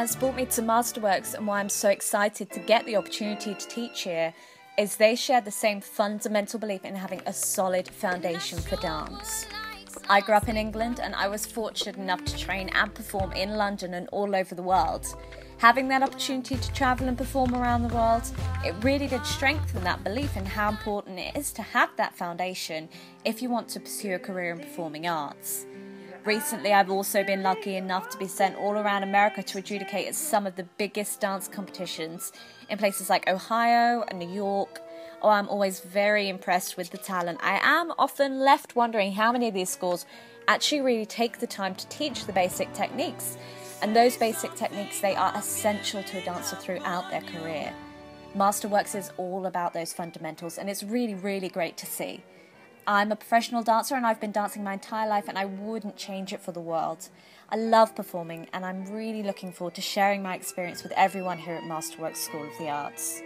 has brought me to Masterworks and why I'm so excited to get the opportunity to teach here is they share the same fundamental belief in having a solid foundation for dance. I grew up in England and I was fortunate enough to train and perform in London and all over the world. Having that opportunity to travel and perform around the world, it really did strengthen that belief in how important it is to have that foundation if you want to pursue a career in performing arts. Recently, I've also been lucky enough to be sent all around America to adjudicate at some of the biggest dance competitions in places like Ohio and New York. Oh, I'm always very impressed with the talent. I am often left wondering how many of these schools actually really take the time to teach the basic techniques. And those basic techniques, they are essential to a dancer throughout their career. Masterworks is all about those fundamentals, and it's really, really great to see. I'm a professional dancer and I've been dancing my entire life, and I wouldn't change it for the world. I love performing, and I'm really looking forward to sharing my experience with everyone here at Masterworks School of the Arts.